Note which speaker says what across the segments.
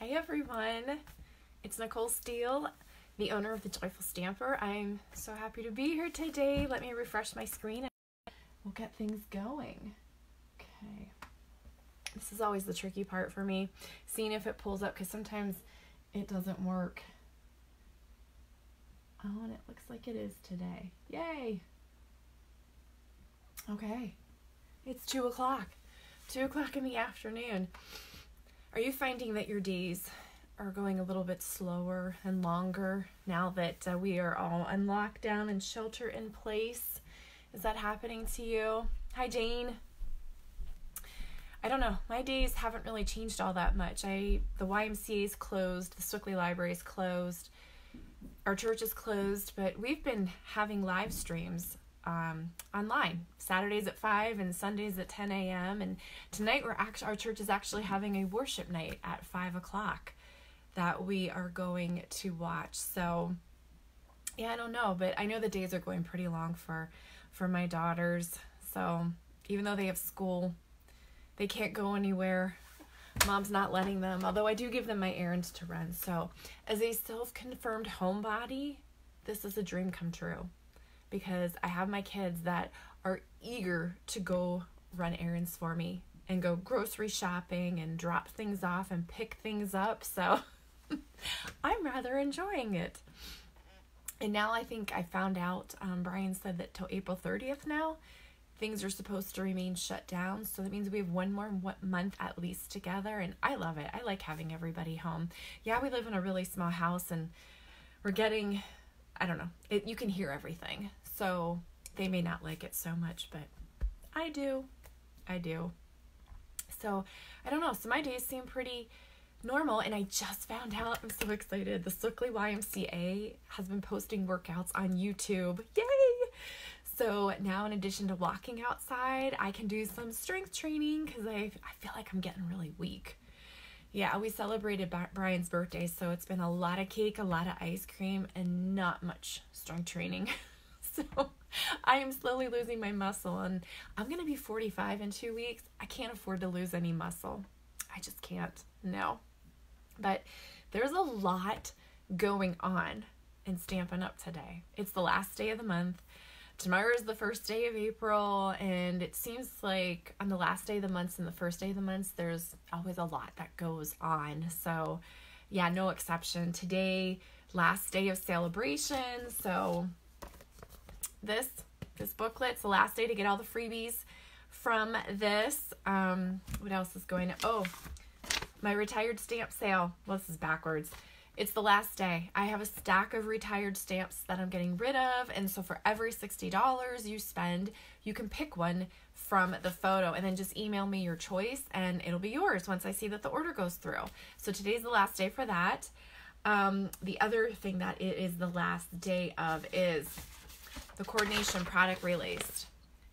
Speaker 1: Hi everyone, it's Nicole Steele, the owner of the Joyful Stamper. I'm so happy to be here today. Let me refresh my screen and we'll get things going. Okay. This is always the tricky part for me, seeing if it pulls up because sometimes it doesn't work. Oh, and it looks like it is today. Yay! Okay, it's two o'clock. Two o'clock in the afternoon. Are you finding that your days are going a little bit slower and longer now that uh, we are all in lockdown and shelter in place? Is that happening to you? Hi, Jane. I don't know. My days haven't really changed all that much. I the YMCA is closed, the Sewickley Library is closed, our church is closed, but we've been having live streams um, online Saturdays at 5 and Sundays at 10 a.m. And tonight, we're actually, our church is actually having a worship night at 5 o'clock that we are going to watch. So, yeah, I don't know, but I know the days are going pretty long for for my daughters. So, even though they have school, they can't go anywhere. Mom's not letting them, although I do give them my errands to run. So, as a self confirmed homebody, this is a dream come true because I have my kids that are eager to go run errands for me and go grocery shopping and drop things off and pick things up. So I'm rather enjoying it. And now I think I found out, um, Brian said that till April 30th now, things are supposed to remain shut down. So that means we have one more month at least together. And I love it. I like having everybody home. Yeah, we live in a really small house and we're getting I don't know. It, you can hear everything. So they may not like it so much, but I do. I do. So I don't know. So my days seem pretty normal and I just found out I'm so excited. The Sewickley YMCA has been posting workouts on YouTube. Yay! So now in addition to walking outside, I can do some strength training because I I feel like I'm getting really weak. Yeah, we celebrated Brian's birthday, so it's been a lot of cake, a lot of ice cream, and not much strength training. so I am slowly losing my muscle, and I'm going to be 45 in two weeks. I can't afford to lose any muscle. I just can't. No. But there's a lot going on in Stampin' Up today. It's the last day of the month tomorrow is the first day of April, and it seems like on the last day of the month and the first day of the month, there's always a lot that goes on. So, yeah, no exception. Today, last day of celebration. So, this this booklet's the last day to get all the freebies from this. Um, what else is going? Oh, my retired stamp sale. Well, this is backwards it's the last day. I have a stack of retired stamps that I'm getting rid of. And so for every $60 you spend, you can pick one from the photo and then just email me your choice and it'll be yours once I see that the order goes through. So today's the last day for that. Um, the other thing that it is the last day of is the coordination product released.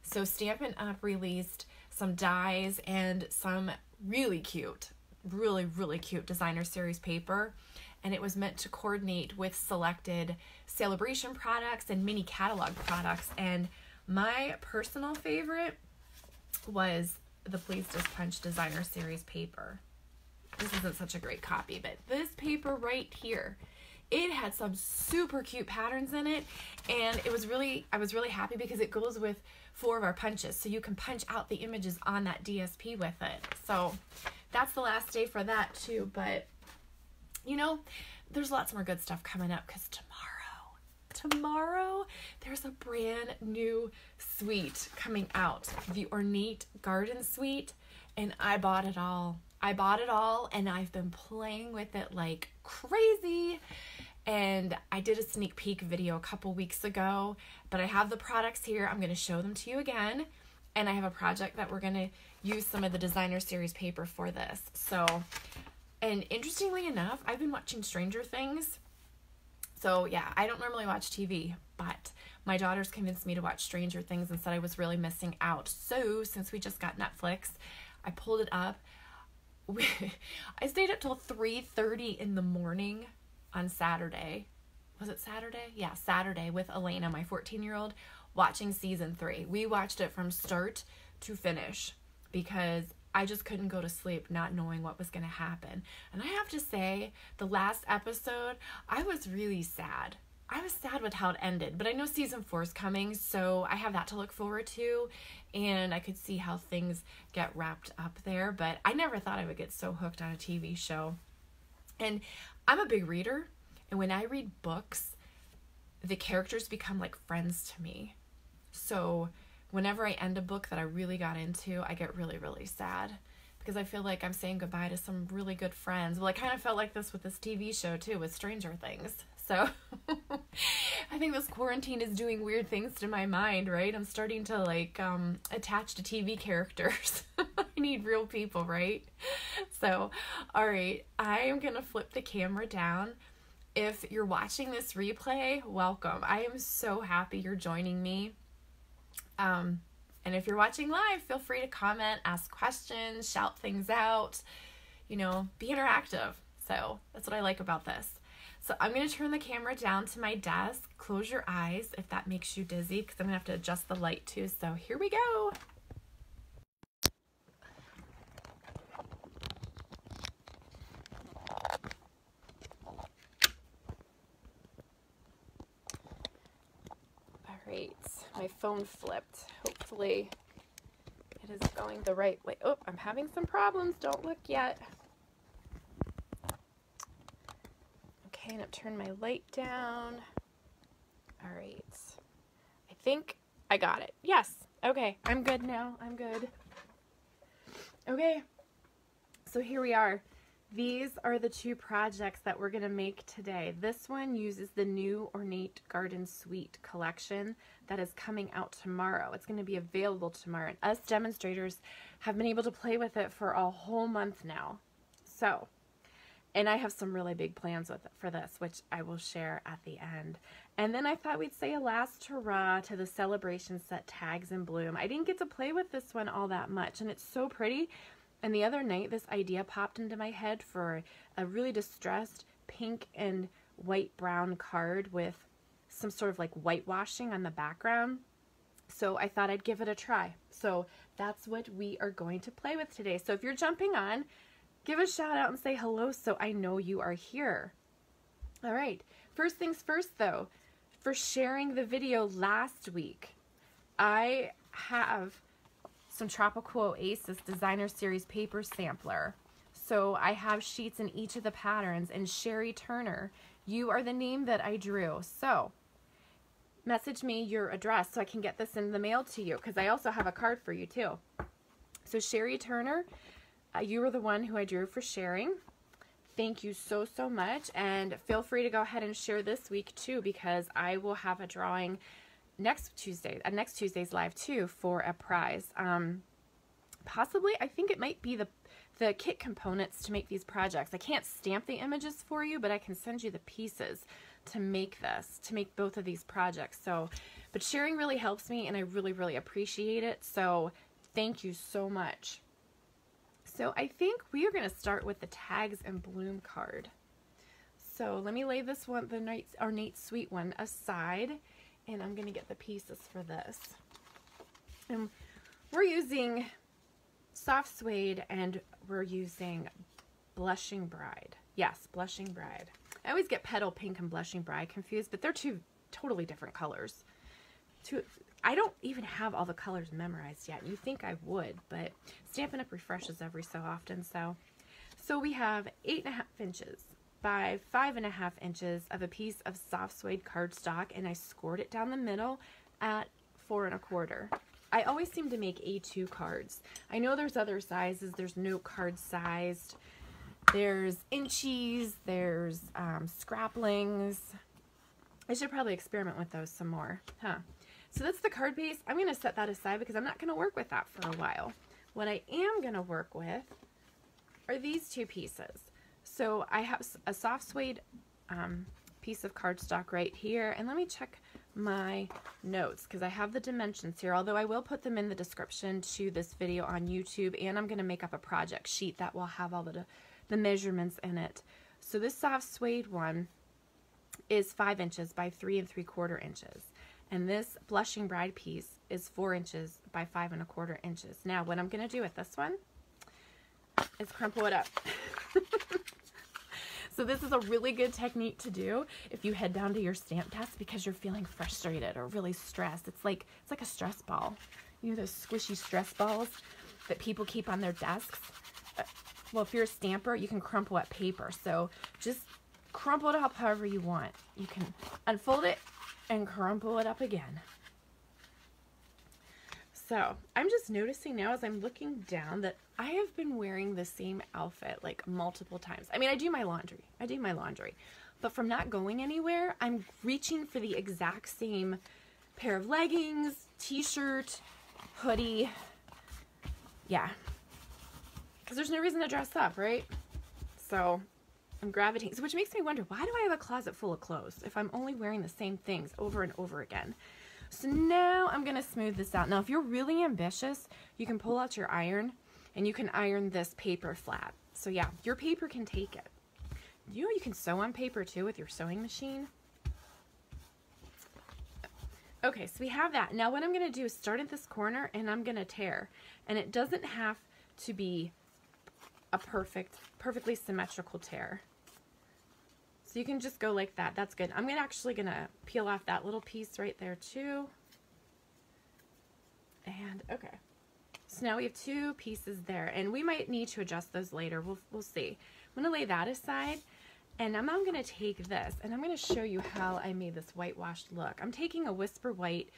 Speaker 1: So Stampin' Up released some dies and some really cute, really, really cute designer series paper and it was meant to coordinate with selected celebration products and mini catalog products. And my personal favorite was the Please Just Punch Designer Series paper. This isn't such a great copy, but this paper right here, it had some super cute patterns in it and it was really I was really happy because it goes with four of our punches so you can punch out the images on that DSP with it. So that's the last day for that too, but you know, there's lots more good stuff coming up because tomorrow, tomorrow, there's a brand new suite coming out the Ornate Garden Suite, and I bought it all. I bought it all, and I've been playing with it like crazy. And I did a sneak peek video a couple weeks ago, but I have the products here. I'm going to show them to you again. And I have a project that we're going to use some of the designer series paper for this. So and interestingly enough, I've been watching Stranger Things. So, yeah, I don't normally watch TV, but my daughters convinced me to watch Stranger Things and said I was really missing out. So, since we just got Netflix, I pulled it up. I stayed up till 3:30 in the morning on Saturday. Was it Saturday? Yeah, Saturday with Elena, my 14-year-old, watching season 3. We watched it from start to finish because I just couldn't go to sleep not knowing what was going to happen. And I have to say, the last episode, I was really sad. I was sad with how it ended, but I know season four is coming, so I have that to look forward to, and I could see how things get wrapped up there. But I never thought I would get so hooked on a TV show. And I'm a big reader, and when I read books, the characters become like friends to me. So whenever I end a book that I really got into, I get really, really sad because I feel like I'm saying goodbye to some really good friends. Well, I kind of felt like this with this TV show too, with Stranger Things. So I think this quarantine is doing weird things to my mind, right? I'm starting to like um, attach to TV characters. I need real people, right? So, all right, I am going to flip the camera down. If you're watching this replay, welcome. I am so happy you're joining me. Um, and if you're watching live, feel free to comment, ask questions, shout things out, you know, be interactive. So that's what I like about this. So I'm going to turn the camera down to my desk. Close your eyes if that makes you dizzy because I'm going to have to adjust the light too. So here we go. All right, my phone flipped. Hopefully it is going the right way. Oh, I'm having some problems. Don't look yet. Okay, and I've turned my light down. All right. I think I got it. Yes. Okay, I'm good now. I'm good. Okay. So here we are. These are the two projects that we're going to make today. This one uses the new Ornate Garden Suite collection that is coming out tomorrow. It's going to be available tomorrow. And us demonstrators have been able to play with it for a whole month now. So and I have some really big plans with it for this, which I will share at the end. And then I thought we'd say a last hurrah to the celebration set tags in bloom. I didn't get to play with this one all that much, and it's so pretty. And the other night, this idea popped into my head for a really distressed pink and white brown card with some sort of like whitewashing on the background. So I thought I'd give it a try. So that's what we are going to play with today. So if you're jumping on, Give a shout out and say hello so I know you are here. All right, first things first though, for sharing the video last week, I have some Tropical Oasis Designer Series paper sampler. So I have sheets in each of the patterns and Sherry Turner, you are the name that I drew. So message me your address so I can get this in the mail to you because I also have a card for you too. So Sherry Turner, uh, you were the one who I drew for sharing. Thank you so, so much. And feel free to go ahead and share this week too, because I will have a drawing next Tuesday, uh, next Tuesday's live too for a prize. Um, possibly, I think it might be the the kit components to make these projects. I can't stamp the images for you, but I can send you the pieces to make this, to make both of these projects. So, but sharing really helps me and I really, really appreciate it. So thank you so much. So I think we are going to start with the tags in bloom card. So let me lay this one, the night, ornate suite one aside, and I'm going to get the pieces for this. And we're using soft suede and we're using blushing bride. Yes, blushing bride. I always get petal pink and blushing bride confused, but they're two totally different colors. Two, I don't even have all the colors memorized yet. You think I would, but Stampin' Up! refreshes every so often. So, so we have eight and a half inches by five and a half inches of a piece of soft suede cardstock, and I scored it down the middle at four and a quarter. I always seem to make A2 cards. I know there's other sizes. There's note card sized. There's inchies. There's um, scraplings. I should probably experiment with those some more, huh? So that's the card base. I'm going to set that aside because I'm not going to work with that for a while. What I am going to work with are these two pieces. So I have a soft suede um, piece of cardstock right here. And let me check my notes because I have the dimensions here, although I will put them in the description to this video on YouTube. And I'm going to make up a project sheet that will have all the, the measurements in it. So this soft suede one is five inches by three and three quarter inches. And this blushing bride piece is four inches by five and a quarter inches. Now, what I'm going to do with this one is crumple it up. so this is a really good technique to do if you head down to your stamp desk because you're feeling frustrated or really stressed. It's like it's like a stress ball. You know those squishy stress balls that people keep on their desks? Well, if you're a stamper, you can crumple up paper. So just crumple it up however you want. You can unfold it and crumple it up again. So I'm just noticing now as I'm looking down that I have been wearing the same outfit like multiple times. I mean, I do my laundry. I do my laundry. But from not going anywhere, I'm reaching for the exact same pair of leggings, t-shirt, hoodie. Yeah. Because there's no reason to dress up, right? So I'm gravitating, So which makes me wonder, why do I have a closet full of clothes if I'm only wearing the same things over and over again? So now I'm going to smooth this out. Now, if you're really ambitious, you can pull out your iron and you can iron this paper flat. So yeah, your paper can take it. You know you can sew on paper too with your sewing machine? Okay, so we have that. Now what I'm going to do is start at this corner and I'm going to tear. And it doesn't have to be a perfect, perfectly symmetrical tear. So you can just go like that. That's good. I'm gonna actually to peel off that little piece right there too. And okay. So now we have two pieces there and we might need to adjust those later. We'll, we'll see. I'm to lay that aside and I'm, I'm to take this and I'm to show you how I made this whitewashed look. I'm taking a Whisper White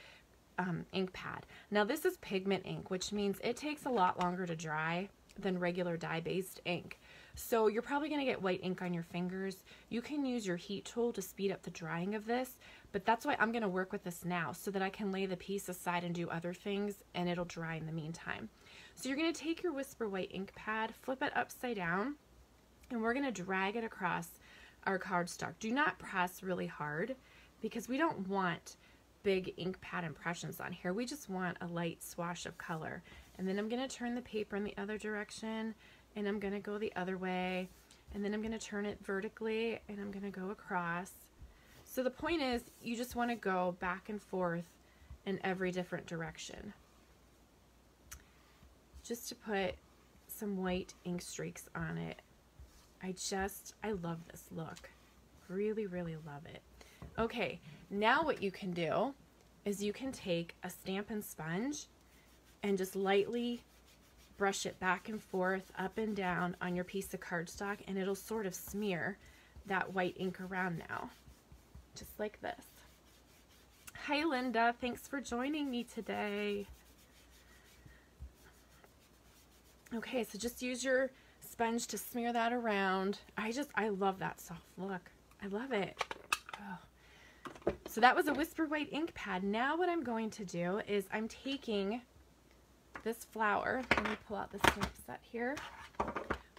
Speaker 1: um, ink pad. Now this is pigment ink, which means it takes a lot longer to dry than regular dye-based ink. So you're probably going to get white ink on your fingers. You can use your heat tool to speed up the drying of this, but that's why I'm going to work with this now so that I can lay the piece aside and do other things and it'll dry in the meantime. So you're going to take your Whisper White ink pad, flip it upside down, and we're going to drag it across our cardstock. Do not press really hard because we don't want big ink pad impressions on here. We just want a light swash of color. And then I'm going to turn the paper in the other direction and I'm going to go the other way and then I'm going to turn it vertically and I'm going to go across. So the point is you just want to go back and forth in every different direction. Just to put some white ink streaks on it. I just, I love this look. Really, really love it. Okay, now what you can do is you can take a Stampin' Sponge and just lightly brush it back and forth, up and down on your piece of cardstock, and it'll sort of smear that white ink around now, just like this. Hi, Linda. Thanks for joining me today. Okay, so just use your sponge to smear that around. I just, I love that soft look. I love it. Oh. So that was a Whisper White ink pad. Now what I'm going to do is I'm taking this flower. Let me pull out the stamp set here.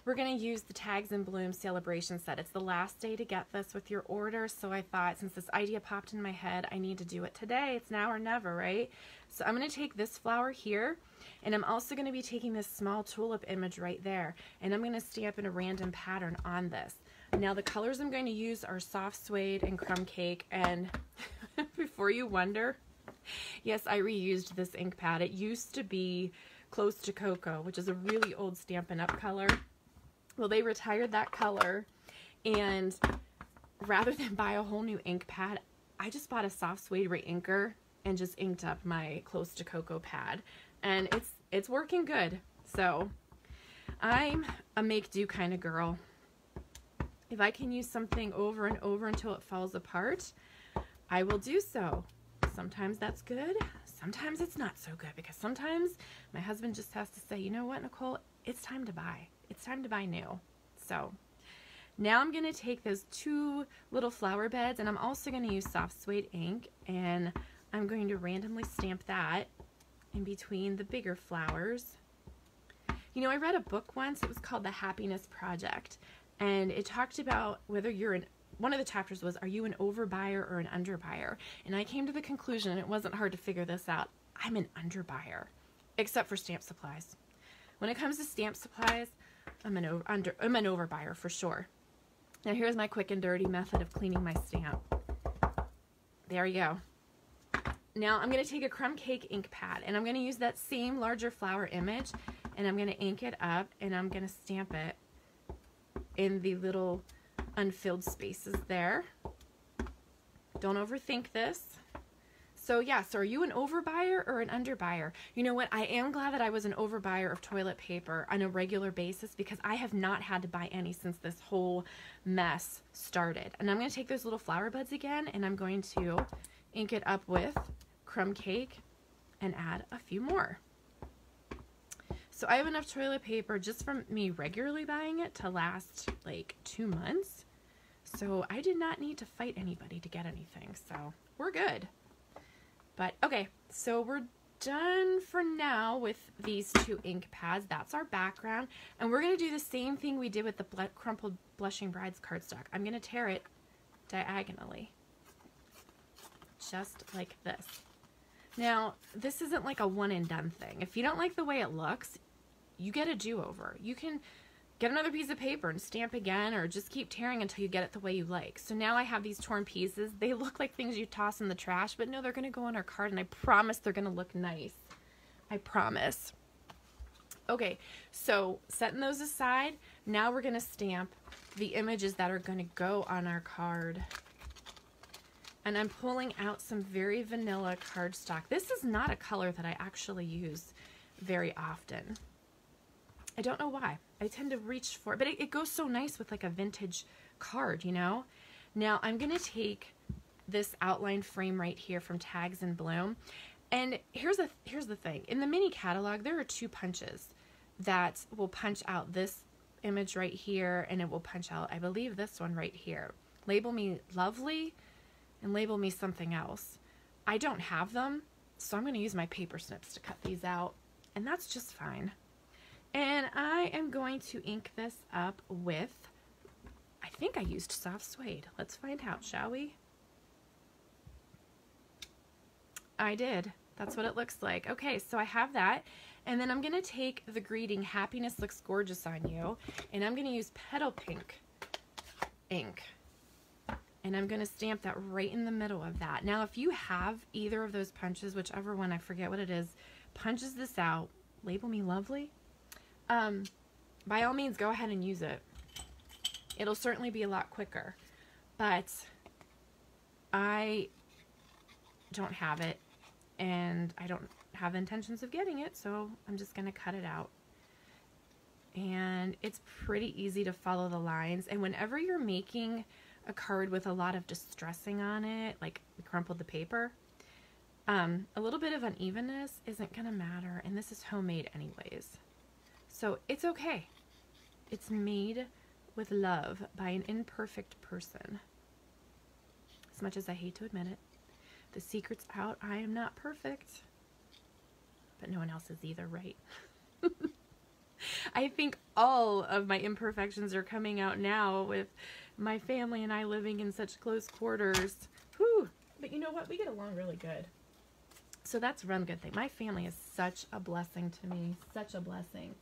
Speaker 1: We're going to use the Tags in Bloom celebration set. It's the last day to get this with your order, so I thought since this idea popped in my head, I need to do it today. It's now or never, right? So I'm going to take this flower here, and I'm also going to be taking this small tulip image right there, and I'm going to stamp in a random pattern on this. Now the colors I'm going to use are soft suede and crumb cake, and before you wonder, yes, I reused this ink pad. It used to be Close to Cocoa, which is a really old Stampin' Up! color. Well, they retired that color, and rather than buy a whole new ink pad, I just bought a soft suede reinker and just inked up my Close to Cocoa pad. And it's, it's working good. So I'm a make-do kind of girl. If I can use something over and over until it falls apart, I will do so. Sometimes that's good. Sometimes it's not so good because sometimes my husband just has to say, you know what, Nicole, it's time to buy. It's time to buy new. So now I'm going to take those two little flower beds and I'm also going to use soft suede ink and I'm going to randomly stamp that in between the bigger flowers. You know, I read a book once. It was called The Happiness Project. And it talked about whether you're an one of the chapters was, are you an overbuyer or an underbuyer? And I came to the conclusion, and it wasn't hard to figure this out, I'm an underbuyer, except for stamp supplies. When it comes to stamp supplies, I'm an, under, I'm an overbuyer for sure. Now here's my quick and dirty method of cleaning my stamp. There you go. Now I'm going to take a crumb cake ink pad and I'm going to use that same larger flower image and I'm going to ink it up and I'm going to stamp it in the little unfilled spaces there. Don't overthink this. So yeah, so are you an overbuyer or an underbuyer? You know what? I am glad that I was an overbuyer of toilet paper on a regular basis because I have not had to buy any since this whole mess started. And I'm going to take those little flower buds again and I'm going to ink it up with crumb cake and add a few more. So I have enough toilet paper just from me regularly buying it to last like two months. So I did not need to fight anybody to get anything. So we're good. But okay, so we're done for now with these two ink pads. That's our background. And we're going to do the same thing we did with the crumpled Blushing Brides cardstock. I'm going to tear it diagonally. Just like this. Now, this isn't like a one and done thing. If you don't like the way it looks, you get a do-over. You can get another piece of paper and stamp again or just keep tearing until you get it the way you like. So now I have these torn pieces. They look like things you toss in the trash, but no, they're going to go on our card and I promise they're going to look nice. I promise. Okay, so setting those aside, now we're going to stamp the images that are going to go on our card. And I'm pulling out some very vanilla cardstock. This is not a color that I actually use very often. I don't know why. I tend to reach for it, but it, it goes so nice with like a vintage card, you know? Now I'm to take this outline frame right here from Tags in Bloom. And here's a here's the thing. In the mini catalog, there are two punches that will punch out this image right here and it will punch out, I believe, this one right here. Label me lovely and label me something else. I don't have them, so I'm going to use my paper snips to cut these out, and that's just fine. And I am going to ink this up with, I think I used soft suede. Let's find out, shall we? I did. That's what it looks like. Okay, so I have that. And then I'm going to take the greeting, Happiness Looks Gorgeous on You, and I'm going to use Petal Pink ink. And I'm going to stamp that right in the middle of that. Now, if you have either of those punches, whichever one, I forget what it is, punches this out, label me lovely, um, by all means, go ahead and use it. It'll certainly be a lot quicker, but I don't have it and I don't have intentions of getting it, so I'm just going to cut it out. And it's pretty easy to follow the lines. And whenever you're making a card with a lot of distressing on it, like we crumpled the paper, um, a little bit of unevenness isn't going to matter. And this is homemade anyways. So it's okay. It's made with love by an imperfect person. As much as I hate to admit it, the secret's out. I am not perfect. But no one else is either, right? I think all of my imperfections are coming out now with my family and I living in such close quarters. Whew. But you know what? We get along really good. So that's one good thing. My family is such a blessing to me. Such a blessing.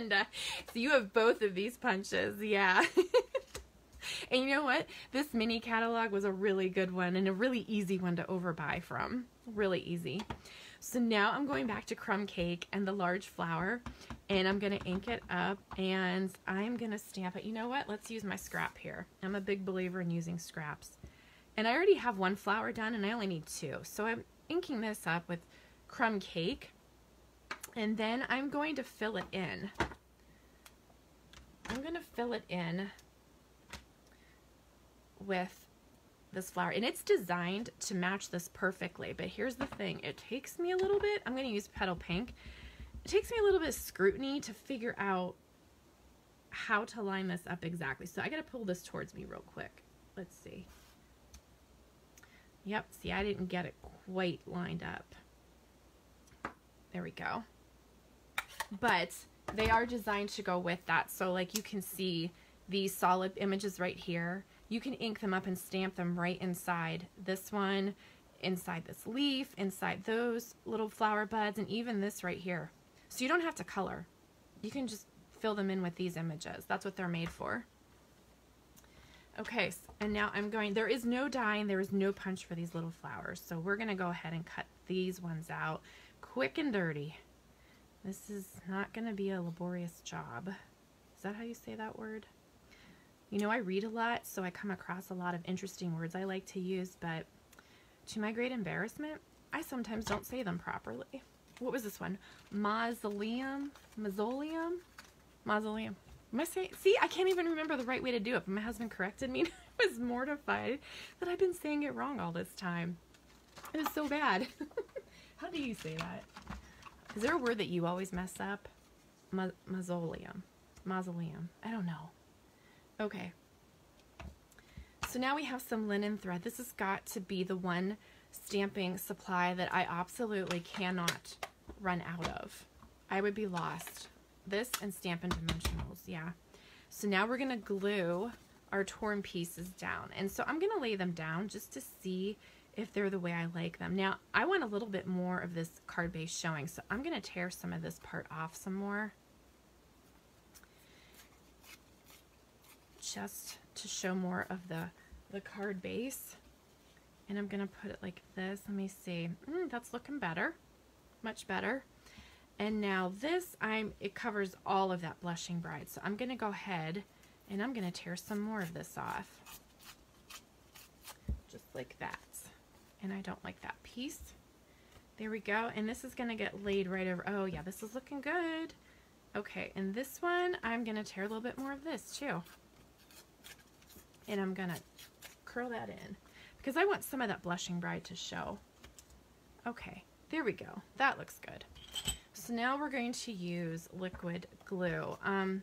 Speaker 1: Linda. So you have both of these punches. Yeah. and you know what? This mini catalog was a really good one and a really easy one to overbuy from. Really easy. So now I'm going back to crumb cake and the large flower and I'm going to ink it up and I'm going to stamp it. You know what? Let's use my scrap here. I'm a big believer in using scraps. And I already have one flower done and I only need two. So I'm inking this up with crumb cake and then I'm going to fill it in. I'm going to fill it in with this flower. And it's designed to match this perfectly. But here's the thing. It takes me a little bit. I'm going to use Petal Pink. It takes me a little bit of scrutiny to figure out how to line this up exactly. So I got to pull this towards me real quick. Let's see. Yep, see, I didn't get it quite lined up. There we go but they are designed to go with that. So like you can see these solid images right here. You can ink them up and stamp them right inside this one, inside this leaf, inside those little flower buds, and even this right here. So you don't have to color. You can just fill them in with these images. That's what they're made for. Okay, and now I'm going, there is no dyeing, there is no punch for these little flowers. So we're gonna go ahead and cut these ones out quick and dirty This is not going to be a laborious job. Is that how you say that word? You know, I read a lot, so I come across a lot of interesting words I like to use, but to my great embarrassment, I sometimes don't say them properly. What was this one? Mausoleum? Mausoleum? Mausoleum. Am I saying? See, I can't even remember the right way to do it, but my husband corrected me. I was mortified that I've been saying it wrong all this time. It was so bad. How do you say that? Is there a word that you always mess up? Ma mausoleum. Mausoleum. I don't know. Okay. So now we have some linen thread. This has got to be the one stamping supply that I absolutely cannot run out of. I would be lost. This and Stampin' Dimensionals, yeah. So now we're going to glue our torn pieces down. And so I'm going to lay them down just to see if they're the way I like them. Now, I want a little bit more of this card base showing, so I'm going to tear some of this part off some more. Just to show more of the, the card base. And I'm going to put it like this. Let me see. Mm, that's looking better. Much better. And now this, I'm it covers all of that Blushing Bride. So I'm going to go ahead and I'm going to tear some more of this off. Just like that and I don't like that piece. There we go. And this is going to get laid right over. Oh, yeah, this is looking good. Okay, and this one, I'm going to tear a little bit more of this too. And I'm going to curl that in because I want some of that Blushing Bride to show. Okay, there we go. That looks good. So now we're going to use liquid glue. Um,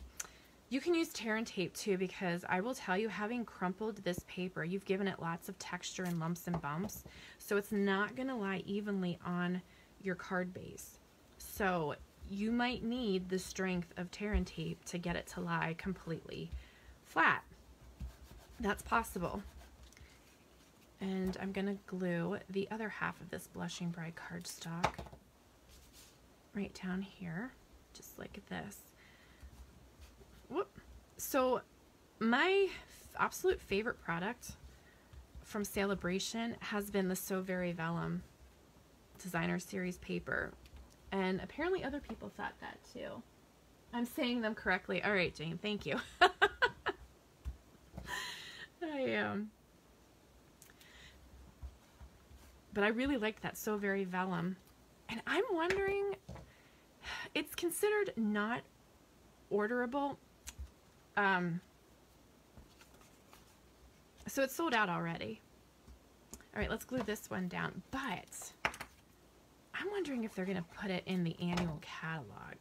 Speaker 1: you can use tear and tape too because I will tell you having crumpled this paper, you've given it lots of texture and lumps and bumps. So it's not going to lie evenly on your card base. So you might need the strength of tear and tape to get it to lie completely flat. That's possible. And I'm going to glue the other half of this Blushing Bride cardstock right down here, just like this. So my absolute favorite product from Celebration has been the So Very Vellum Designer Series paper. And apparently other people thought that too. I'm saying them correctly. All right, Jane, thank you. I am. Um, but I really liked that So Very Vellum. And I'm wondering, it's considered not orderable um, so it's sold out already. All right, let's glue this one down. But I'm wondering if they're going to put it in the annual catalog.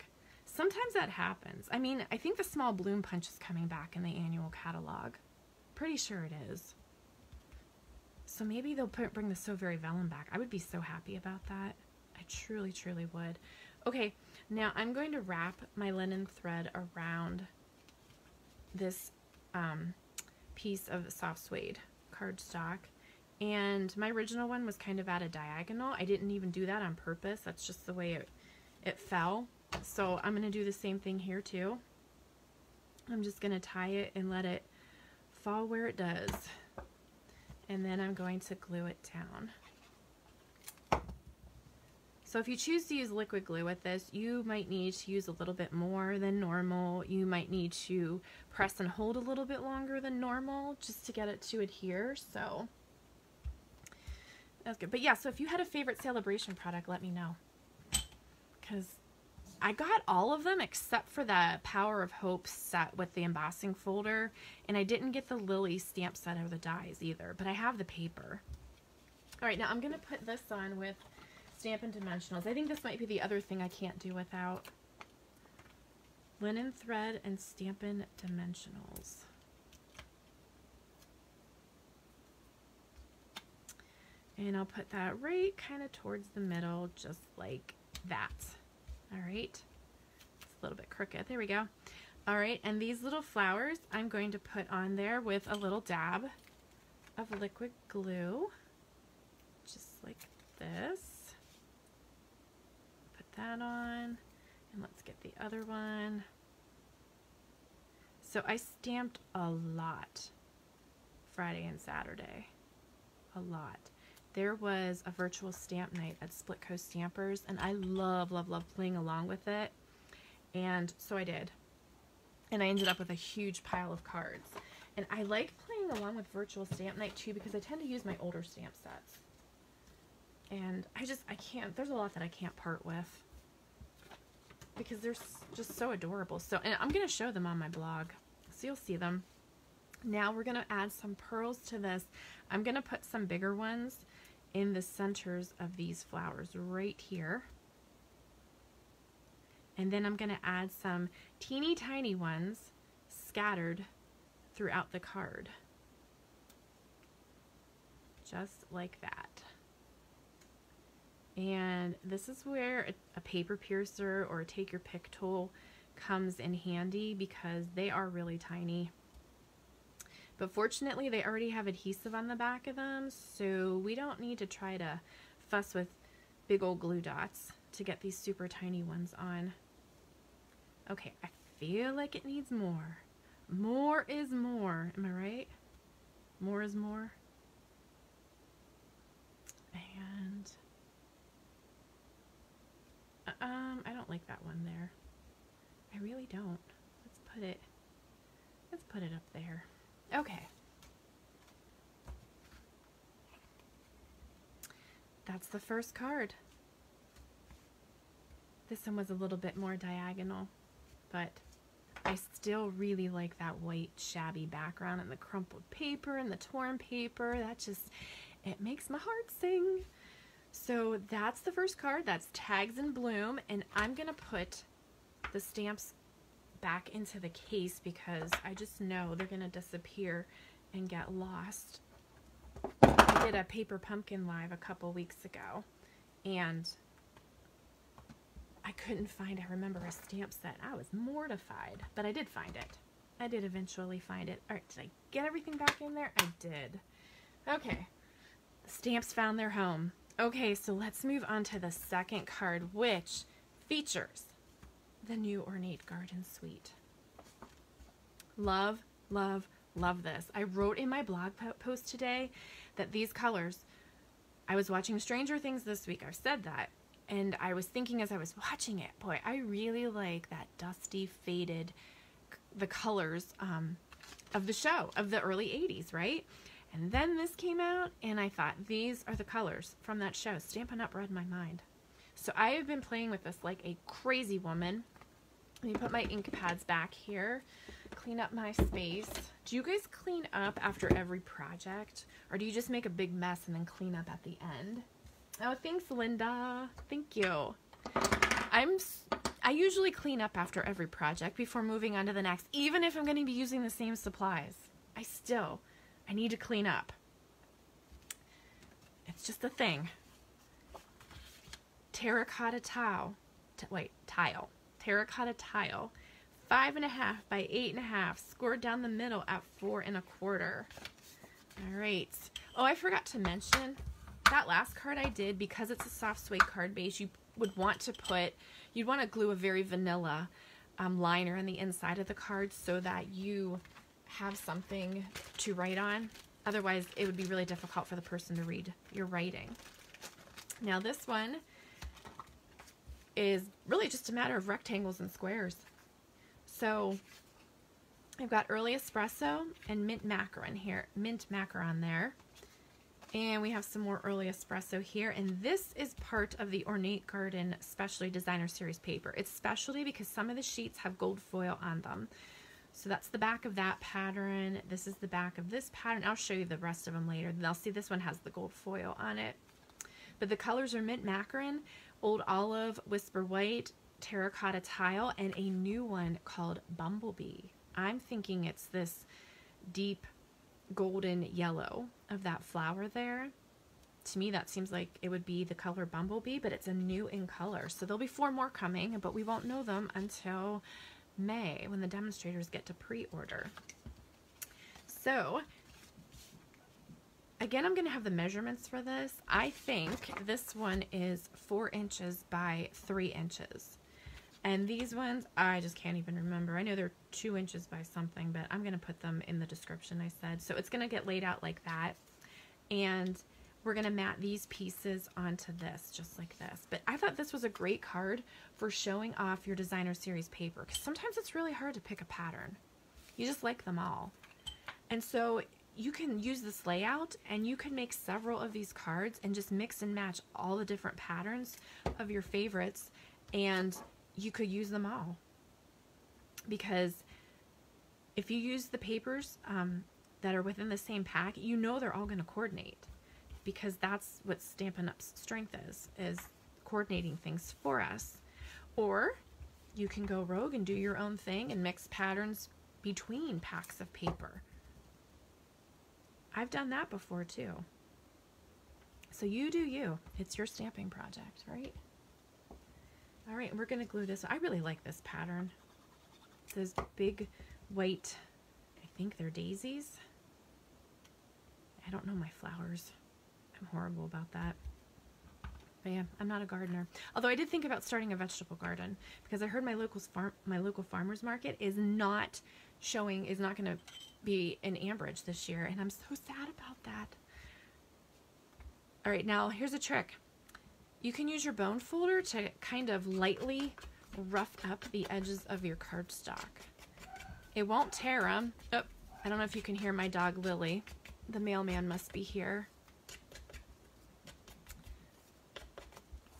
Speaker 1: Sometimes that happens. I mean, I think the small bloom punch is coming back in the annual catalog. Pretty sure it is. So maybe they'll put, bring the So Very Vellum back. I would be so happy about that. I truly, truly would. Okay, now I'm going to wrap my linen thread around this um, piece of soft suede cardstock. And my original one was kind of at a diagonal. I didn't even do that on purpose. That's just the way it, it fell. So I'm going to do the same thing here too. I'm just going to tie it and let it fall where it does. And then I'm going to glue it down. So if you choose to use liquid glue with this, you might need to use a little bit more than normal. You might need to press and hold a little bit longer than normal just to get it to adhere. So that's good. But yeah, so if you had a favorite celebration product, let me know. Because I got all of them except for the Power of Hope set with the embossing folder. And I didn't get the Lily stamp set or the dies either. But I have the paper. All right, now I'm going to put this on with Stampin' Dimensionals. I think this might be the other thing I can't do without. Linen thread and Stampin' Dimensionals. And I'll put that right kind of towards the middle, just like that. All right. It's a little bit crooked. There we go. All right, and these little flowers I'm going to put on there with a little dab of liquid glue, just like this that on. And let's get the other one. So I stamped a lot Friday and Saturday. A lot. there was a virtual stamp night at Split Coast Stampers, and I love, love, love playing along with it. And so I did. And I ended up with a huge pile of cards. And I like playing along with virtual stamp night too because I tend to use my older stamp sets. And I just, I can't, there's a lot that I can't part with because they're just so adorable. So, and I'm going to show them on my blog. So you'll see them. Now we're going to add some pearls to this. I'm going to put some bigger ones in the centers of these flowers right here. And then I'm going to add some teeny tiny ones scattered throughout the card. Just like that. And this is where a, paper piercer or a take your pick tool comes in handy because they are really tiny. But fortunately, they already have adhesive on the back of them, so we don't need to try to fuss with big old glue dots to get these super tiny ones on. Okay, I feel like it needs more. More is more. Am I right? More is more. And um, I don't like that one there. I really don't. Let's put it, let's put it up there. Okay. That's the first card. This one was a little bit more diagonal, but I still really like that white shabby background and the crumpled paper and the torn paper. That just, it makes my heart sing. So that's the first card. That's Tags in Bloom. And I'm going to put the stamps back into the case because I just know they're going to disappear and get lost. I did a paper pumpkin live a couple weeks ago and I couldn't find, I remember a stamp set. I was mortified, but I did find it. I did eventually find it. All right, did I get everything back in there? I did. Okay, stamps found their home. Okay, so let's move on to the second card, which features the new Ornate Garden Suite. Love, love, love this. I wrote in my blog post today that these colors, I was watching Stranger Things this week. I've said that. And I was thinking as I was watching it, boy, I really like that dusty, faded, the colors um, of the show, of the early 80s, right? And then this came out, and I thought, these are the colors from that show. Stampin' Up! read my mind. So I have been playing with this like a crazy woman. Let me put my ink pads back here. Clean up my space. Do you guys clean up after every project? Or do you just make a big mess and then clean up at the end? Oh, thanks, Linda. Thank you. I'm... I usually clean up after every project before moving on to the next, even if I'm going to be using the same supplies. I still I need to clean up. It's just a thing. Terracotta tile. wait, tile. Terracotta tile. Five and a half by eight and a half. Scored down the middle at four and a quarter. All right. Oh, I forgot to mention that last card I did, because it's a soft suede card base, you would want to put, you'd want to glue a very vanilla um, liner on the inside of the card so that you have something to write on. Otherwise, it would be really difficult for the person to read your writing. Now this one is really just a matter of rectangles and squares. So I've got early espresso and mint macaron here, mint macaron there. And we have some more early espresso here. And this is part of the Ornate Garden Specialty Designer Series paper. It's specialty because some of the sheets have gold foil on them. So that's the back of that pattern. This is the back of this pattern. I'll show you the rest of them later. Then I'll see this one has the gold foil on it. But the colors are Mint Macaron, Old Olive, Whisper White, Terracotta Tile, and a new one called Bumblebee. I'm thinking it's this deep golden yellow of that flower there. To me, that seems like it would be the color Bumblebee, but it's a new in color. So there'll be four more coming, but we won't know them until May when the demonstrators get to pre-order. So again, I'm going to have the measurements for this. I think this one is four inches by three inches. And these ones, I just can't even remember. I know they're two inches by something, but I'm going to put them in the description I said. So it's going to get laid out like that. And we're going to mat these pieces onto this, just like this. But I thought this was a great card for showing off your designer series paper because sometimes it's really hard to pick a pattern. You just like them all. And so you can use this layout and you can make several of these cards and just mix and match all the different patterns of your favorites and you could use them all because if you use the papers um, that are within the same pack you know they're all going to coordinate because that's what Stampin' Up's strength is is coordinating things for us or you can go rogue and do your own thing and mix patterns between packs of paper I've done that before too. So you do you. It's your stamping project, right? All right, we're to glue this. I really like this pattern. Those big white, I think they're daisies. I don't know my flowers. I'm horrible about that. But yeah, I'm not a gardener. Although I did think about starting a vegetable garden because I heard my local farm, my local farmers market is not showing, is not going to be in Ambridge this year, and I'm so sad about that. All right, now here's a trick. You can use your bone folder to kind of lightly rough up the edges of your cardstock. It won't tear them. Oh, I don't know if you can hear my dog Lily. The mailman must be here.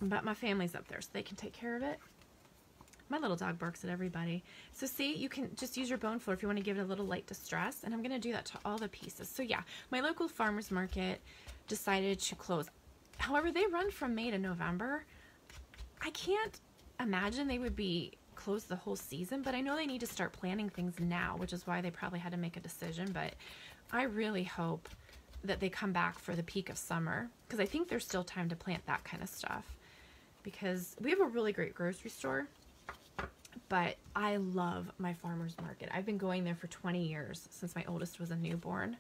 Speaker 1: But my family's up there, so they can take care of it. My little dog barks at everybody. So see, you can just use your bone folder if you want to give it a little light distress. And I'm going to do that to all the pieces. So yeah, my local farmer's market decided to close. However, they run from May to November. I can't imagine they would be closed the whole season, but I know they need to start planning things now, which is why they probably had to make a decision. But I really hope that they come back for the peak of summer because I think there's still time to plant that kind of stuff because we have a really great grocery store but I love my farmer's market. I've been going there for 20 years since my oldest was a newborn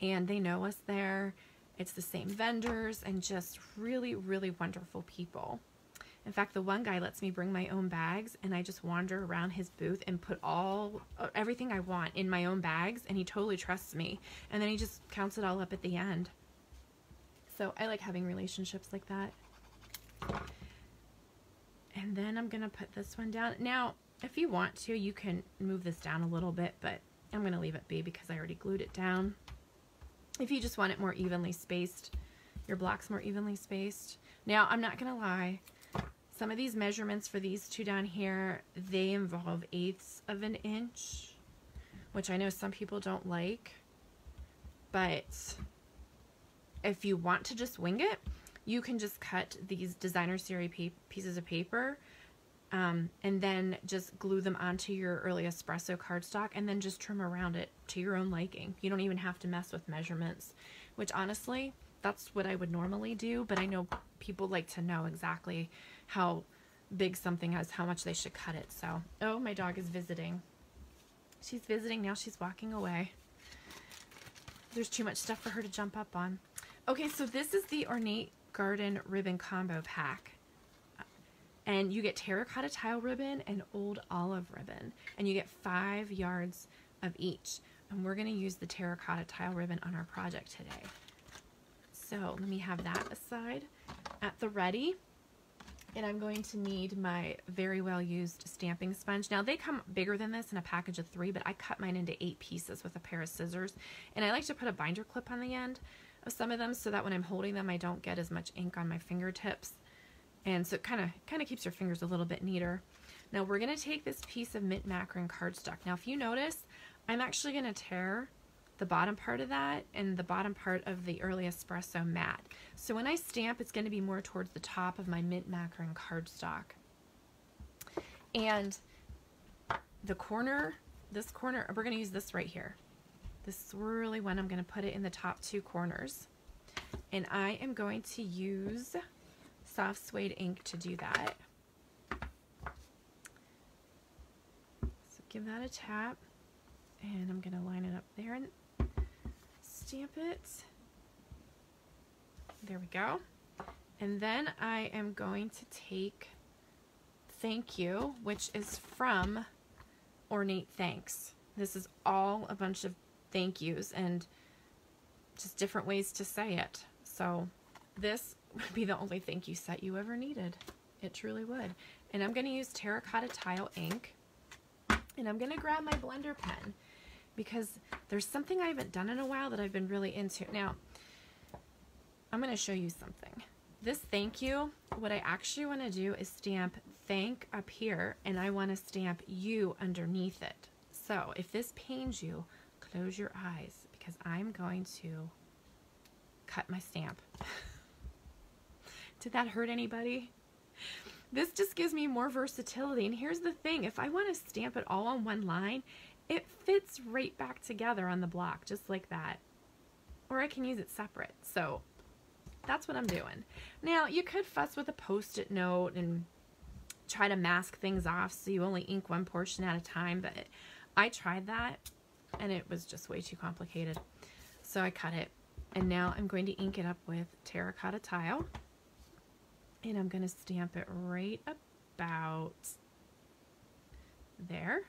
Speaker 1: and they know us there. It's the same vendors and just really, really wonderful people. In fact, the one guy lets me bring my own bags and I just wander around his booth and put all uh, everything I want in my own bags and he totally trusts me. And then he just counts it all up at the end. So I like having relationships like that. And then I'm going to put this one down. Now, if you want to, you can move this down a little bit, but I'm going to leave it be because I already glued it down. If you just want it more evenly spaced, your blocks more evenly spaced. Now, I'm not going to lie. Some of these measurements for these two down here, they involve eighths of an inch, which I know some people don't like. But if you want to just wing it, you can just cut these designer series pieces of paper um, and then just glue them onto your early espresso cardstock and then just trim around it to your own liking. You don't even have to mess with measurements, which honestly, that's what I would normally do, but I know people like to know exactly how big something is, how much they should cut it. So, oh, my dog is visiting. She's visiting, now she's walking away. There's too much stuff for her to jump up on. Okay, so this is the Ornate Garden Ribbon Combo Pack. And you get terracotta tile ribbon and old olive ribbon. And you get five yards of each. And we're going to use the terracotta tile ribbon on our project today. So let me have that aside at the ready. And I'm going to need my very well used stamping sponge. Now they come bigger than this in a package of three, but I cut mine into eight pieces with a pair of scissors. And I like to put a binder clip on the end of some of them so that when I'm holding them I don't get as much ink on my fingertips and so it kind of kind of keeps your fingers a little bit neater. Now we're going to take this piece of mint macaron cardstock. Now if you notice I'm actually going to tear the bottom part of that and the bottom part of the early espresso mat. So when I stamp it's going to be more towards the top of my mint macaron cardstock. And the corner, this corner, we're going to use this right here this swirly one, I'm going to put it in the top two corners. And I am going to use soft suede ink to do that. So give that a tap. And I'm going to line it up there and stamp it. There we go. And then I am going to take Thank You, which is from Ornate Thanks. This is all a bunch of thank yous and just different ways to say it. So this would be the only thank you set you ever needed. It truly would. And I'm going to use terracotta tile ink. And I'm going to grab my blender pen because there's something I haven't done in a while that I've been really into. Now, I'm going to show you something. This thank you, what I actually want to do is stamp thank up here and I want to stamp you underneath it. So if this pains you, close your eyes because I'm going to cut my stamp. Did that hurt anybody? This just gives me more versatility. And here's the thing, if I want to stamp it all on one line, it fits right back together on the block, just like that. Or I can use it separate. So that's what I'm doing. Now, you could fuss with a post-it note and try to mask things off so you only ink one portion at a time, but I tried that and it was just way too complicated. So I cut it and now I'm going to ink it up with terracotta tile and I'm going to stamp it right about there.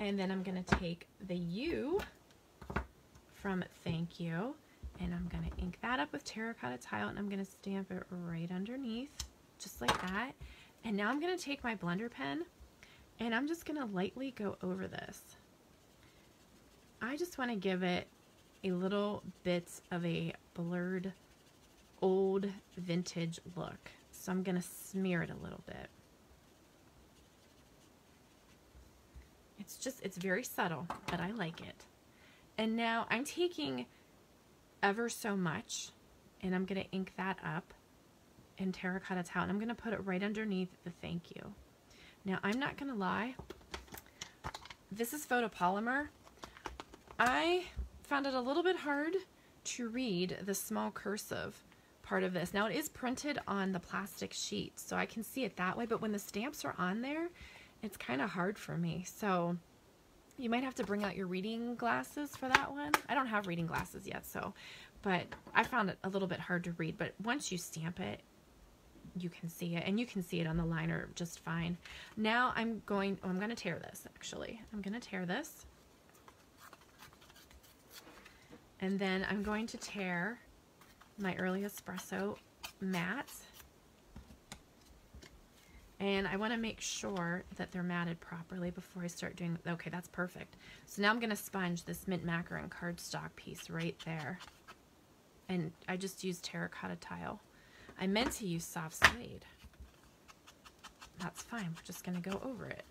Speaker 1: And then I'm going to take the U from thank you and I'm going to ink that up with terracotta tile and I'm going to stamp it right underneath just like that. And now I'm going to take my blender pen and I'm just going to lightly go over this. I just want to give it a little bit of a blurred old vintage look. So I'm going to smear it a little bit. It's just, it's very subtle, but I like it. And now I'm taking ever so much and I'm going to ink that up in terracotta tile and I'm going to put it right underneath the thank you. Now I'm not going to lie, this is photopolymer. I found it a little bit hard to read the small cursive part of this. Now it is printed on the plastic sheet, so I can see it that way, but when the stamps are on there, it's kind of hard for me. So you might have to bring out your reading glasses for that one. I don't have reading glasses yet, so, but I found it a little bit hard to read, but once you stamp it, you can see it, and you can see it on the liner just fine. Now I'm going, oh, I'm going to tear this, actually. I'm going to tear this. And then I'm going to tear my early espresso mat. And I want to make sure that they're matted properly before I start doing, okay, that's perfect. So now I'm going to sponge this mint macaron cardstock piece right there. And I just used terracotta tile. I meant to use soft suede. That's fine, we're just going to go over it.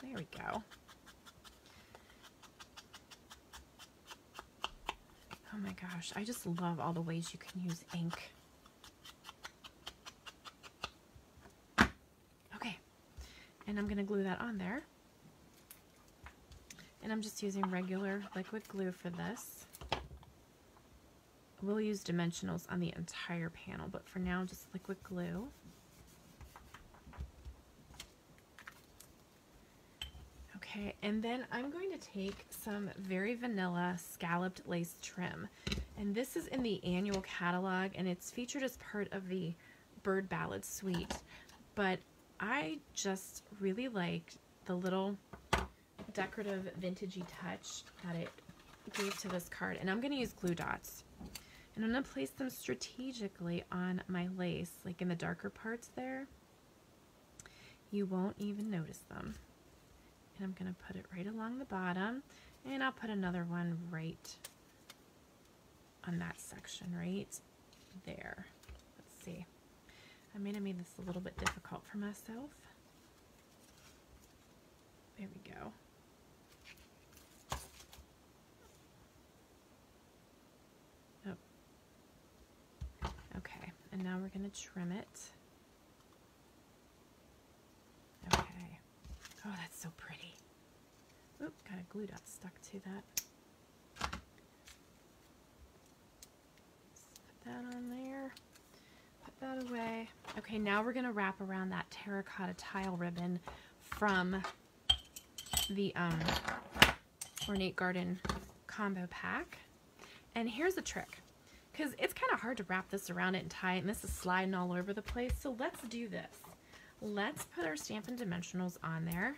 Speaker 1: There we go. Oh my gosh, I just love all the ways you can use ink. Okay, and I'm going to glue that on there. And I'm just using regular liquid glue for this. We'll use dimensionals on the entire panel, but for now, just liquid glue. Okay, and then I'm going to take some very vanilla scalloped lace trim. And this is in the annual catalog, and it's featured as part of the Bird Ballad Suite. But I just really liked the little decorative vintagey touch that it gave to this card. And I'm going to use glue dots. And I'm going to place them strategically on my lace, like in the darker parts there. You won't even notice them and I'm going to put it right along the bottom and I'll put another one right on that section right there. Let's see. I may have made this a little bit difficult for myself. There we go. Oh. Okay, and now we're going to trim it. Okay. Oh, that's so pretty. Oop, got a glue dot stuck to that. Put that on there. Put that away. Okay, now we're going to wrap around that terracotta tile ribbon from the um, Ornate Garden combo pack. And here's the trick. Because it's kind of hard to wrap this around it and tie it, and this is sliding all over the place. So let's do this. Let's put our Stampin' Dimensionals on there.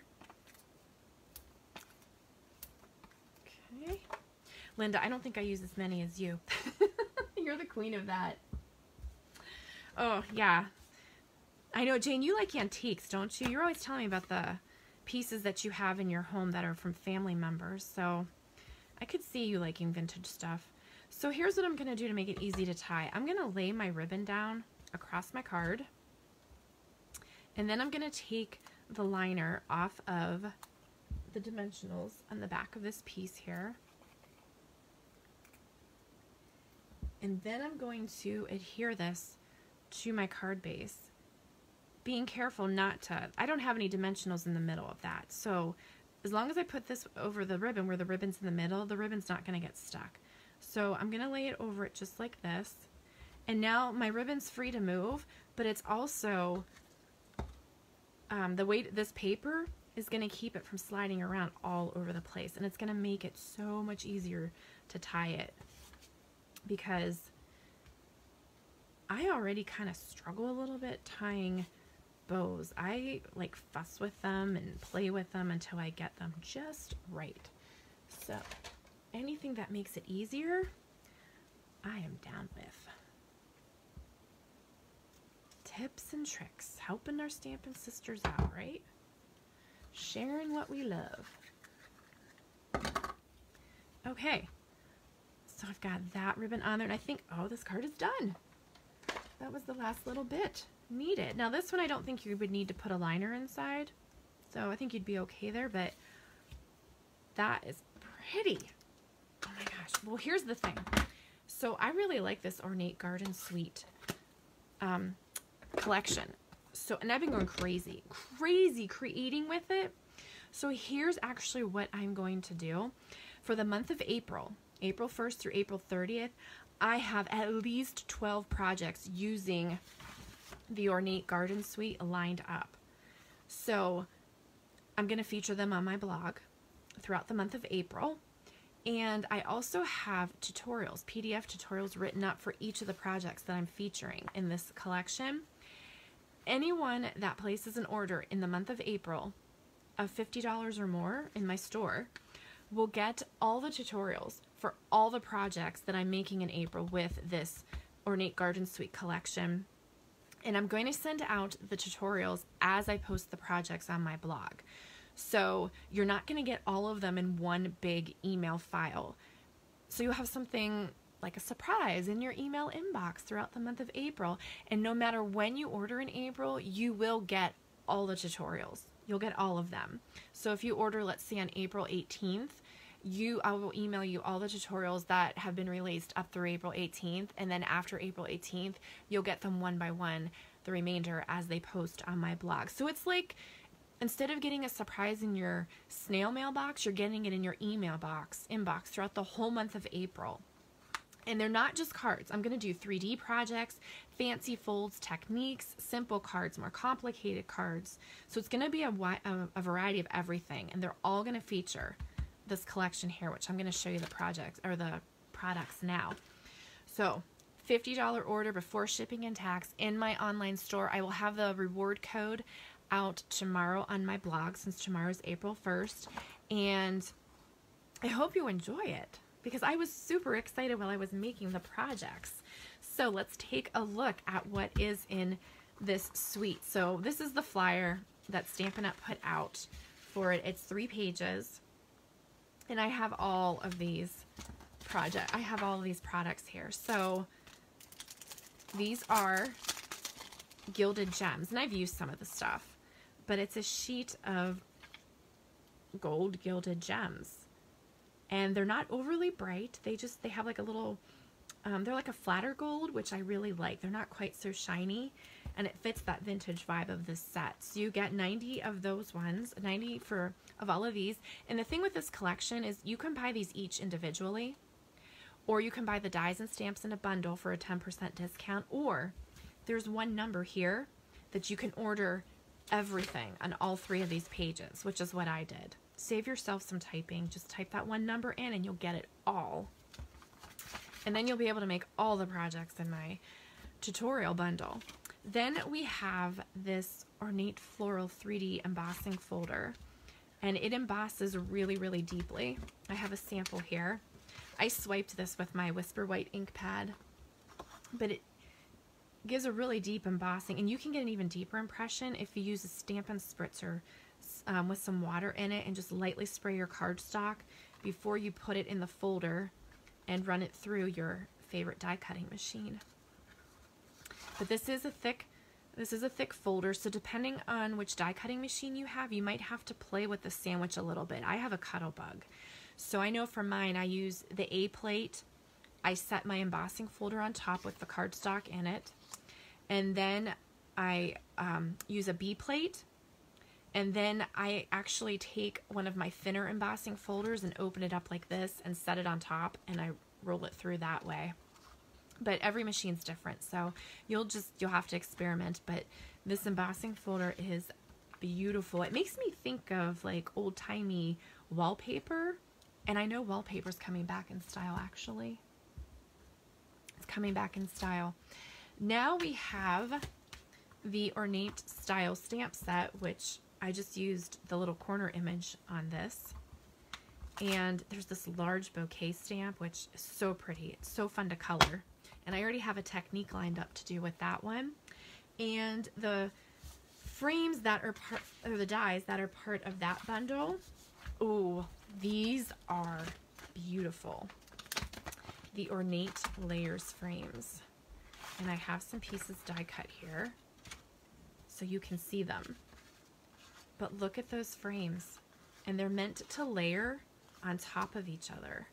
Speaker 1: Okay. Linda, I don't think I use as many as you. You're the queen of that. Oh, yeah. I know, Jane, you like antiques, don't you? You're always telling me about the pieces that you have in your home that are from family members. So I could see you liking vintage stuff. So here's what I'm going to do to make it easy to tie. I'm going to lay my ribbon down across my card. And then I'm going to take the liner off of the dimensionals on the back of this piece here. And then I'm going to adhere this to my card base. Being careful not to, I don't have any dimensionals in the middle of that. So as long as I put this over the ribbon where the ribbon's in the middle, the ribbon's not going to get stuck. So I'm going to lay it over it just like this. And now my ribbon's free to move, but it's also, um, the way this paper is going to keep it from sliding around all over the place. And it's going to make it so much easier to tie it because I already kind of struggle a little bit tying bows. I like fuss with them and play with them until I get them just right. So anything that makes it easier, I am down with. Tips and tricks, helping our Stampin' Sisters out, right? Sharing what we love. Okay, so I've got that ribbon on there, and I think, oh, this card is done. That was the last little bit needed. Now this one I don't think you would need to put a liner inside, so I think you'd be okay there, but that is pretty. Oh my gosh. Well, here's the thing. So I really like this Ornate Garden Suite um, collection. So, and I've been going crazy, crazy creating with it. So here's actually what I'm going to do. For the month of April, April 1st through April 30th, I have at least 12 projects using the Ornate Garden Suite lined up. So I'm going to feature them on my blog throughout the month of April. And I also have tutorials, PDF tutorials written up for each of the projects that I'm featuring in this collection. Anyone that places an order in the month of April of $50 or more in my store will get all the tutorials for all the projects that I'm making in April with this Ornate Garden Suite collection. And I'm going to send out the tutorials as I post the projects on my blog. So you're not going to get all of them in one big email file. So you'll have something like a surprise in your email inbox throughout the month of April. And no matter when you order in April, you will get all the tutorials. You'll get all of them. So if you order, let's say on April 18th, you I will email you all the tutorials that have been released up through April 18th and then after April 18th you'll get them one by one the remainder as they post on my blog. So it's like instead of getting a surprise in your snail mail box, you're getting it in your email box, inbox throughout the whole month of April. And they're not just cards. I'm going to do 3D projects, fancy folds, techniques, simple cards, more complicated cards. So it's going to be a, a, variety of everything. And they're all going to feature this collection here, which I'm going to show you the projects or the products now. So $50 order before shipping and tax in my online store. I will have the reward code out tomorrow on my blog since tomorrow's April 1st. And I hope you enjoy it because I was super excited while I was making the projects. So let's take a look at what is in this suite. So this is the flyer that Stampin' Up! put out for it. It's three pages. And I have all of these project. I have all of these products here. So these are gilded gems. And I've used some of the stuff but it's a sheet of gold gilded gems. And they're not overly bright. They just, they have like a little, um, they're like a flatter gold, which I really like. They're not quite so shiny and it fits that vintage vibe of this set. So you get 90 of those ones, 90 for of all of these. And the thing with this collection is you can buy these each individually or you can buy the dies and stamps in a bundle for a 10% discount or there's one number here that you can order everything on all three of these pages, which is what I did. Save yourself some typing. Just type that one number in and you'll get it all. And then you'll be able to make all the projects in my tutorial bundle. Then we have this ornate floral 3D embossing folder and it embosses really, really deeply. I have a sample here. I swiped this with my Whisper White ink pad, but it gives a really deep embossing, and you can get an even deeper impression if you use a Stampin' Spritzer um, with some water in it and just lightly spray your cardstock before you put it in the folder and run it through your favorite die cutting machine. But this is a thick this is a thick folder, so depending on which die cutting machine you have, you might have to play with the sandwich a little bit. I have a Cuttlebug. So I know for mine, I use the A plate. I set my embossing folder on top with the cardstock in it. And then I um, use a B plate. And then I actually take one of my thinner embossing folders and open it up like this and set it on top and I roll it through that way. But every machine's different so you'll just you'll have to experiment. But this embossing folder is beautiful. It makes me think of like old-timey wallpaper and I know wallpaper's coming back in style actually. It's coming back in style. Now we have the ornate style stamp set which I just used the little corner image on this and there's this large bouquet stamp which is so pretty it's so fun to color and I already have a technique lined up to do with that one. And the frames that are part, or the dies that are part of that bundle, oh, these are beautiful. The Ornate Layers frames. And I have some pieces die cut here so you can see them. But look at those frames. And they're meant to layer on top of each other.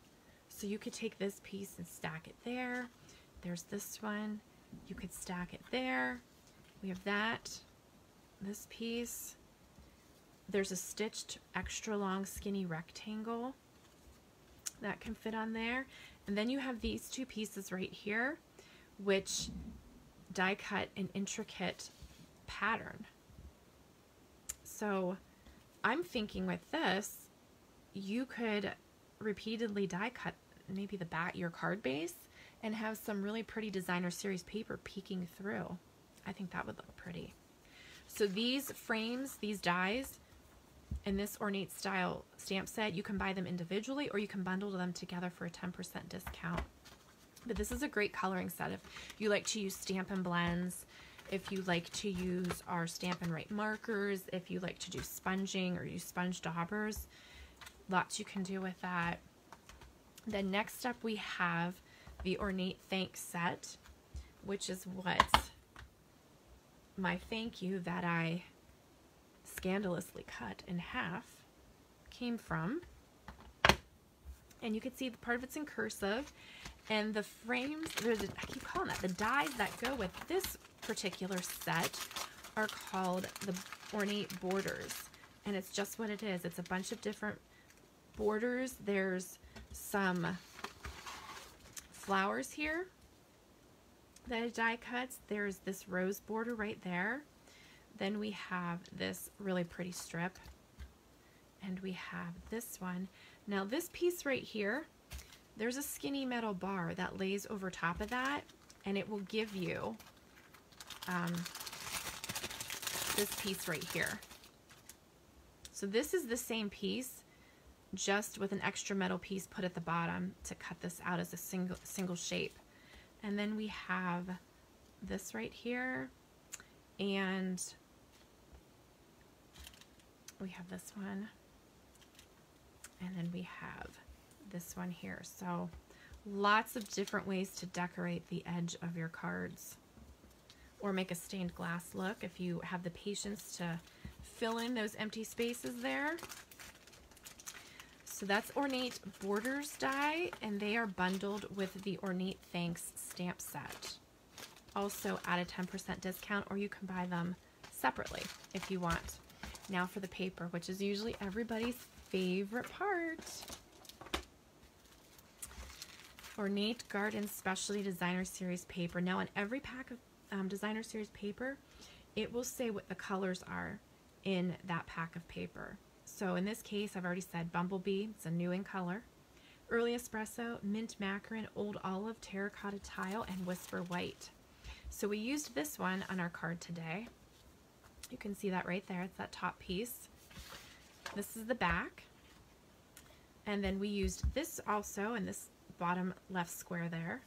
Speaker 1: So you could take this piece and stack it there. There's this one. You could stack it there. We have that, this piece. There's a stitched extra long skinny rectangle that can fit on there. And then you have these two pieces right here, which die cut an intricate pattern. So I'm thinking with this, you could repeatedly die cut maybe the bat your card base and have some really pretty designer series paper peeking through. I think that would look pretty. So these frames, these dies, in this ornate style stamp set, you can buy them individually or you can bundle them together for a 10% discount. But this is a great coloring set if you like to use Stampin' Blends, if you like to use our Stampin' Write markers, if you like to do sponging or use sponge daubers, lots you can do with that. Then next up we have the Ornate Thanks set, which is what my thank you that I scandalously cut in half came from. And you can see the part of it's in cursive. And the frames, there's I keep calling that, the dies that go with this particular set are called the Ornate Borders. And it's just what it is. It's a bunch of different borders. There's some flowers here that die cuts. There's this rose border right there. Then we have this really pretty strip. And we have this one. Now this piece right here, there's a skinny metal bar that lays over top of that and it will give you um, this piece right here. So this is the same piece, just with an extra metal piece put at the bottom to cut this out as a single, single shape. And then we have this right here and we have this one and then we have this one here. So lots of different ways to decorate the edge of your cards or make a stained glass look if you have the patience to fill in those empty spaces there. So that's Ornate Borders die, and they are bundled with the Ornate Thanks stamp set. Also at a 10% discount, or you can buy them separately if you want. Now for the paper, which is usually everybody's favorite part. Ornate Garden Specialty Designer Series paper. Now on every pack of um, Designer Series paper, it will say what the colors are in that pack of paper. So in this case, I've already said Bumblebee, it's a new in color. Early Espresso, Mint Macaron, Old Olive, Terracotta Tile, and Whisper White. So we used this one on our card today. You can see that right there. It's that top piece. This is the back. And then we used this also, in this bottom left square there.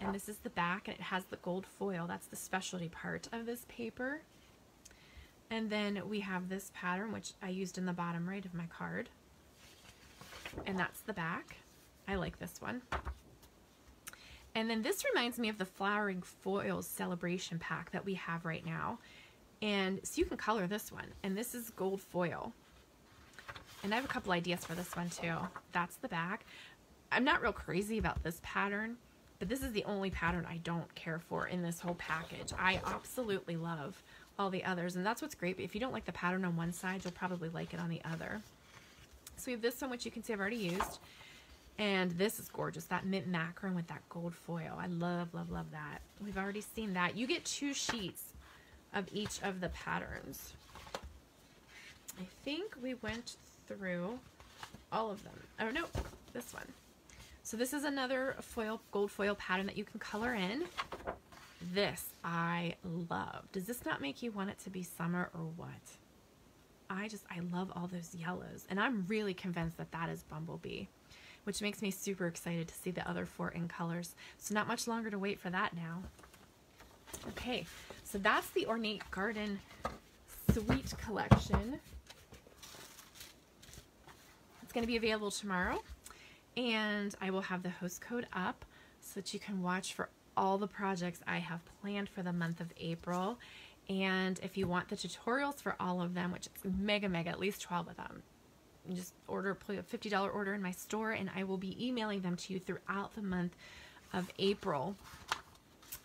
Speaker 1: And this is the back, and it has the gold foil. That's the specialty part of this paper. And then we have this pattern, which I used in the bottom right of my card. And that's the back. I like this one. And then this reminds me of the Flowering Foils Celebration Pack that we have right now. And so you can color this one. And this is gold foil. And I have a couple ideas for this one too. That's the back. I'm not real crazy about this pattern, but this is the only pattern I don't care for in this whole package. I absolutely love all the others, and that's what's great. If you don't like the pattern on one side, you'll probably like it on the other. So we have this one, which you can see I've already used. And this is gorgeous, that mint macaron with that gold foil. I love, love, love that. We've already seen that. You get two sheets of each of the patterns. I think we went through all of them. Oh, no, this one. So this is another foil, gold foil pattern that you can color in. This I love. Does this not make you want it to be summer or what? I just, I love all those yellows. And I'm really convinced that that is Bumblebee, which makes me super excited to see the other four in colors. So not much longer to wait for that now. Okay, so that's the Ornate Garden Suite Collection. It's going to be available tomorrow. And I will have the host code up so that you can watch for all the projects I have planned for the month of April. And if you want the tutorials for all of them, which is mega, mega, at least 12 of them, just order a $50 order in my store and I will be emailing them to you throughout the month of April.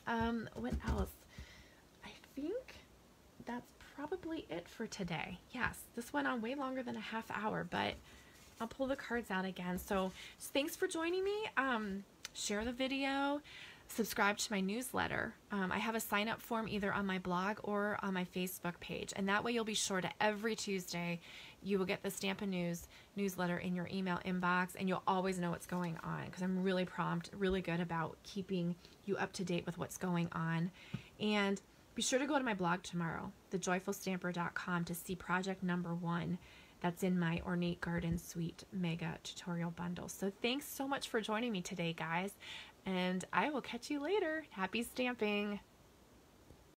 Speaker 1: Um, what else? I think that's probably it for today. Yes, this went on way longer than a half hour, but I'll pull the cards out again. So thanks for joining me. Um, share the video, subscribe to my newsletter. Um, I have a sign up form either on my blog or on my Facebook page. And that way you'll be sure to every Tuesday you will get the Stampin' News newsletter in your email inbox and you'll always know what's going on because I'm really prompt, really good about keeping you up to date with what's going on. And be sure to go to my blog tomorrow, thejoyfulstamper.com, to see project number one that's in my Ornate Garden Suite Mega Tutorial Bundle. So thanks so much for joining me today, guys, and I will catch you later. Happy stamping!